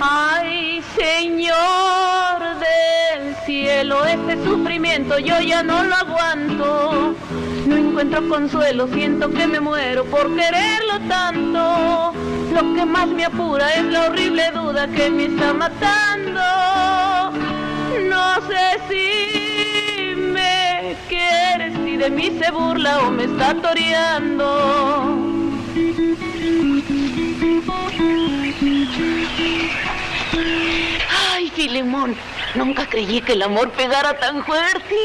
Ay, Señor del cielo, este sufrimiento yo ya no lo aguanto. No encuentro consuelo, siento que me muero por quererlo tanto. Lo que más me apura es la horrible duda que me está matando. No sé si me quieres, si de mí se burla o me está toreando. Ay, Filemón, nunca creí que el amor pegara tan fuerte.